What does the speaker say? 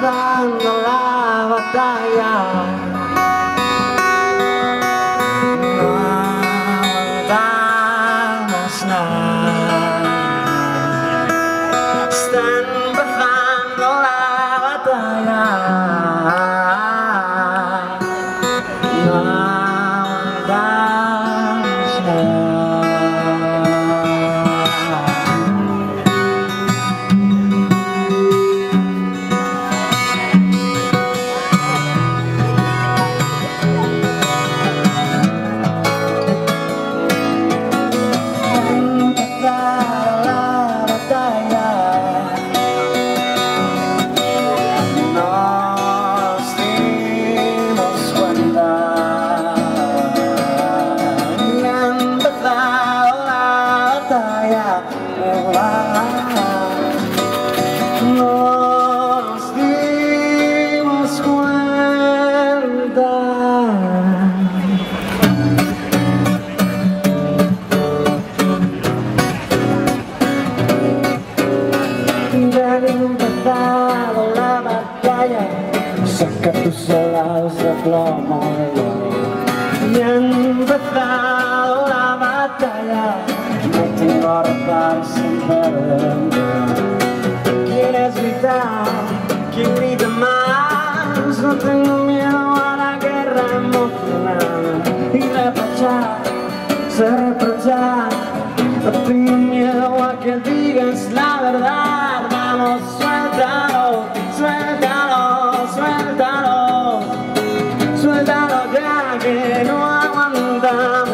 than the lava la batalla Nos dimos cuenta. Ya ha empezado la batalla. Saca tus soldados de plomo. Ya empezado la batalla No te importa Quieres gritar, quien grita más No tengo miedo a la guerra emocional. Y reprochar, se reprochar No tengo miedo a que digas la verdad. Vamos, suéltalo, suéltalo, suéltalo. Suéltalo ya que no aguantamos